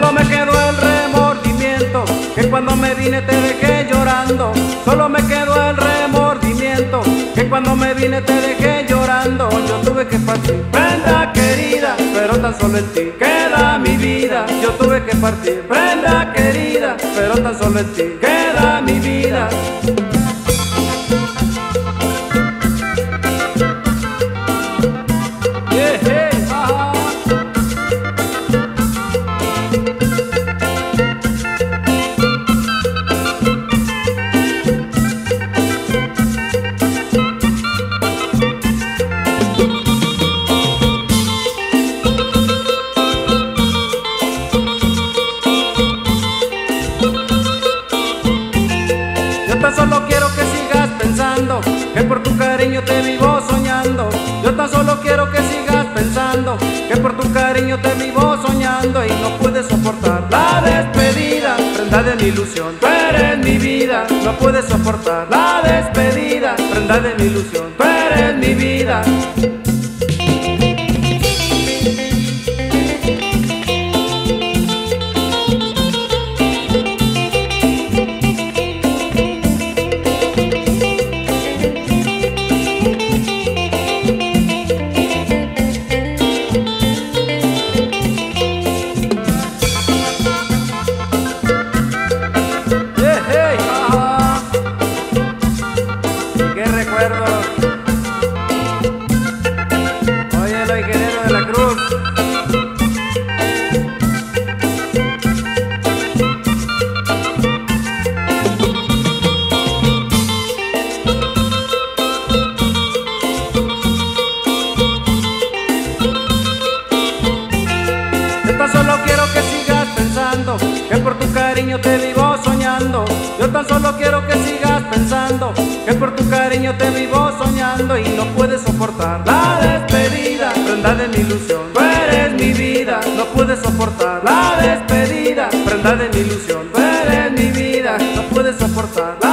Solo me quedó el remordimiento, que cuando me vine te dejé llorando. Solo me quedó el remordimiento, que cuando me vine te dejé llorando. Yo tuve que partir, prenda querida, pero tan solo en ti queda mi vida. Yo tuve que partir, prenda querida, pero tan solo en ti queda mi vida. Yo tan solo quiero que sigas pensando que por tu cariño te vivo soñando. Yo tan solo quiero que sigas pensando que por tu cariño te vivo soñando y no puedes soportar la despedida, prenda de mi ilusión. Tú eres mi vida, no puedes soportar la despedida, prenda de mi ilusión. Tú eres mi vida. te vivo soñando. Yo tan solo quiero que sigas pensando que por tu cariño te vivo soñando y no puedes soportar la despedida. Prenda de mi ilusión, tú eres mi vida. No puedes soportar la despedida. Prenda de mi ilusión, tú eres mi vida. No puedes soportar la